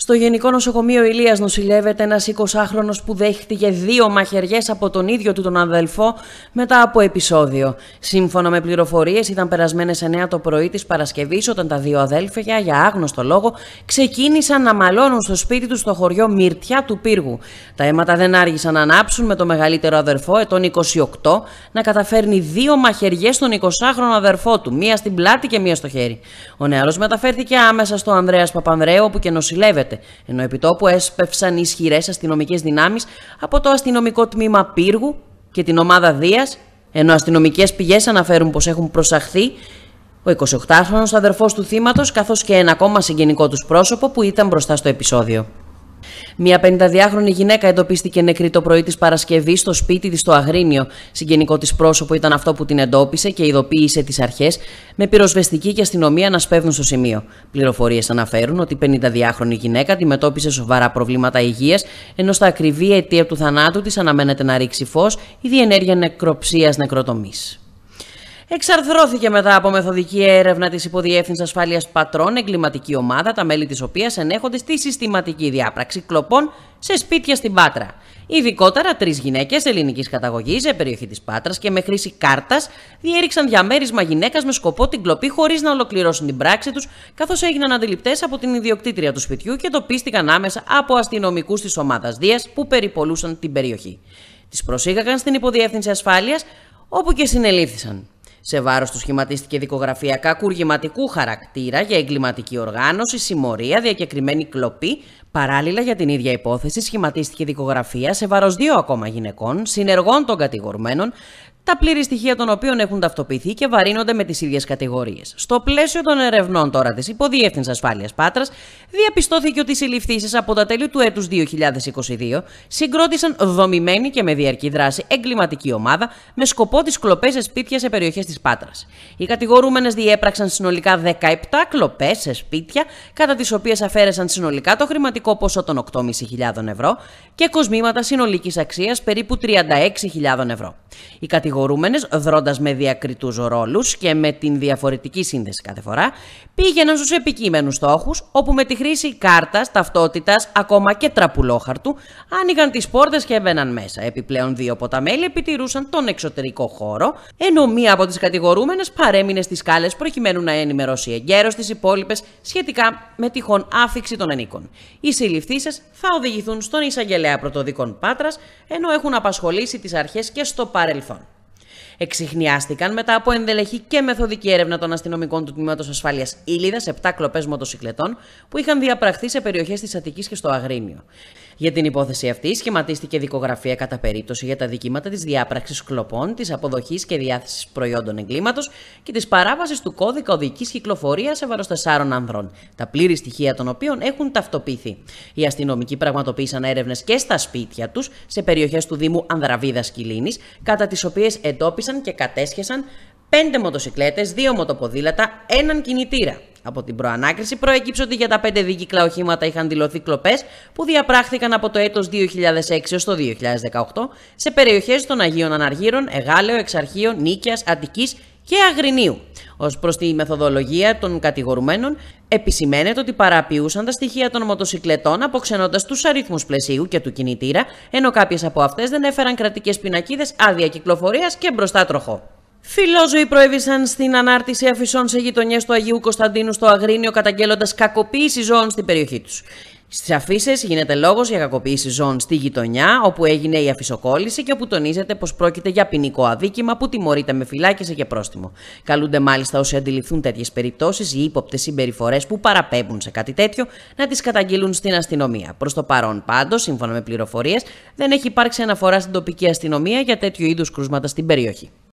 Στο Γενικό Νοσοκομείο Ηλίας νοσηλεύεται ένας 20χρονο που δέχτηκε δύο μαχαιριές από τον ίδιο του τον αδελφό μετά από επεισόδιο. Σύμφωνα με πληροφορίες, ήταν περασμένες 9 το πρωί της Παρασκευής όταν τα δύο αδέλφια, για άγνωστο λόγο, ξεκίνησαν να μαλώνουν στο σπίτι τους στο χωριό Μυρτιά του Πύργου. Τα αίματα δεν άργησαν να ανάψουν με το μεγαλύτερο αδερφό, ετών 28, να καταφέρνει δύο μαχαιριές στον 20χρονο αδερφό του, μία στην πλάτη και μία στο χέρι. Ο νεαρός μεταφέρθηκε άμεσα στο Ανδρέας Παπανδρέου, όπου και νοσηλεύεται ενώ επί τόπου έσπευσαν ισχυρές αστυνομικές δυνάμεις από το αστυνομικό τμήμα Πύργου και την ομάδα Δίας, ενώ αστυνομικές πηγές αναφέρουν πως έχουν προσαχθεί ο 28χρονο αδερφός του θύματος καθώς και ένα ακόμα συγγενικό τους πρόσωπο που ήταν μπροστά στο επεισόδιο. Μια 52χρονη γυναίκα εντοπίστηκε νεκρή το πρωί της Παρασκευής στο σπίτι της στο Αγρίνιο. Συγγενικό της πρόσωπο ήταν αυτό που την εντόπισε και ειδοποίησε τις αρχές, με πυροσβεστική και αστυνομία να σπέβδουν στο σημείο. Πληροφορίες αναφέρουν ότι η 52χρονη γυναίκα αντιμετώπισε σοβαρά προβλήματα υγείας, ενώ στα ακριβή αιτία του θανάτου της αναμένεται να ρίξει φως η διενέργεια νεκροψίας νεκροτομής εξαρθρώθηκε μετά από μεθοδική έρευνα της Υποδιεύθυνσης Ασφάλειας Πατρών, εγκληματική ομάδα, τα μέλη της οποίας ενέχονται στη συστηματική διάπραξη κλοπών σε σπίτια στην Πάτρα. Ειδικότερα, τρεις γυναίκες ελληνικής καταγωγής σε περιοχή της Πάτρας και με χρήση κάρτας διέριξαν διαμέρισμα γυναίκας με σκοπό την κλοπή χωρίς να ολοκληρώσουν την πράξη τους, καθώς έγιναν αντιληπτές από την ιδιοκτήτρια του σπιτιού και τοπίστηκαν άμεσα από αστυνομικούς της ομάδας Δίας που περιπολούσαν την περιοχή. Τις προσήγαγαν στην Υποδιεύθυνση Ασφάλειας, όπου και συνελήφθησαν. Σε βάρος του σχηματίστηκε δικογραφία κακουργηματικού χαρακτήρα για εγκληματική οργάνωση, συμμορία, διακεκριμένη κλοπή. Παράλληλα, για την ίδια υπόθεση, σχηματίστηκε δικογραφία σε βάρος δύο ακόμα γυναικών, συνεργών των κατηγορουμένων, τα πλήρη στοιχεία των οποίων έχουν ταυτοποιηθεί και βαρύνονται με τις ίδιες κατηγορίες. Στο πλαίσιο των ερευνών τώρα της Υποδιεύθυνσης Ασφάλειας Πάτρας, διαπιστώθηκε ότι οι συλληφθήσεις από τα τέλη του έτους 2022 συγκρότησαν δομημένη και με διαρκή δράση εγκληματική ομάδα με σκοπό τις κλοπές σε σπίτια σε περιοχές της Πάτρας. Οι κατηγορούμενες διέπραξαν συνολικά 17 κλοπές σε σπίτια, κατά τις οποίες αφαίρεσαν συνολικά το χρηματικό ποσό των 8.500 ευρώ και κοσμήματα συνολικής αξίας περίπου 36.000 ευρώ. Οι κατηγορούμενες, δρώντας με διακριτούς ρόλους και με την διαφορετική σύνδεση κάθε φορά, πήγαιναν στους επικείμενους στόχους, όπου με τη χρήση κάρτας, ταυτότητας, ακόμα και τραπουλόχαρτου, άνοιγαν τις πόρτες και έμπαιναν μέσα. Επιπλέον, δύο από τα μέλη επιτηρούσαν τον εξωτερικό χώρο, ενώ μία από τις κατηγορούμενες παρέμεινε στις σκάλες προκειμένου να ενημερώσει εγκαίρως τις υπόλοιπες σχετικά με τυχόν άφηξη των ενίκων. Οι συλληφθήσει θα οδηγηθούν στον εισαγγελέα πρωτοδικών Πάτρας, ενώ έχουν απασχολήσει τις αρχές και στο παρελθόν el phone. Εξηχνιάστηκαν μετά από ενδελεχή και μεθοδική έρευνα των αστυνομικών του Τμήματος Ασφάλειας Ήλιδας σε 7 κλοπές μοτοσυκλετών που είχαν διαπραχθεί σε περιοχές της Αττικής και στο Αγρίνιο. Για την υπόθεση αυτή σχηματίστηκε δικογραφία κατά περίπτωση για τα δικήματα της διάπραξης κλοπών, της αποδοχής και διάθεσης προϊόντων εγκλήματος και της παράβασης του κώδικα οδικής κυκλοφορίας σε βάρος τεσσάρων ανδρών, τα πλήρη στοιχεία των οποίων έχουν ταυτοποιηθεί. Οι αστυνομικοί πραγματοποίησαν έρευνες και στα σπίτια τους σε περιοχές του Δήμου Ανδραβίδας Κιλίνη, κατά τις οποίες εντόπισαν και κατέσχεσαν πέντε μοτοσυκλέτες, δύο μοτοποδήλατα, έναν κινητήρα. Από την προανάκριση προέκυψε ότι για τα πέντε δίκυκλα οχήματα είχαν δηλωθεί κλοπές που διαπράχθηκαν από το έτος 2006 έως το 2018 σε περιοχές των Αγίων Αναργύρων, Εγάλεο, Εξαρχείων, Νίκιας, Αττικής και Αγρινίου. Ω προς τη μεθοδολογία των κατηγορουμένων, επισημαίνεται ότι παραποιούσαν τα στοιχεία των μοτοσυκλετών αποξενώντας τους αριθμούς πλαισίου και του κινητήρα, ενώ κάποιες από αυτές δεν έφεραν κρατικές πινακίδες, άδεια κυκλοφορίας και μπροστά τροχό. Φιλόζωοι προέβησαν στην ανάρτηση αφισών σε γειτονιές του Αγίου Κωνσταντίνου στο Αγρίνιο, καταγγέλλοντας κακοποίηση ζώων στην περιοχή τους. Στις αφήσεις γίνεται λόγος για κακοποίηση ζώων στη γειτονιά, όπου έγινε η αφισοκόλληση και όπου τονίζεται πως πρόκειται για ποινικό αδίκημα που τιμωρείται με φυλάκιση και πρόστιμο. Καλούνται μάλιστα όσοι αντιληφθούν τέτοιες περιπτώσεις ή ύποπτες συμπεριφορές που παραπέμπουν σε κάτι τέτοιο να τις καταγγείλουν στην αστυνομία. Προς το παρόν, πάντως, σύμφωνα με πληροφορίες, δεν έχει υπάρξει αναφορά στην τοπική αστυνομία για τέτοιου είδους κρούσματα στην περιοχή.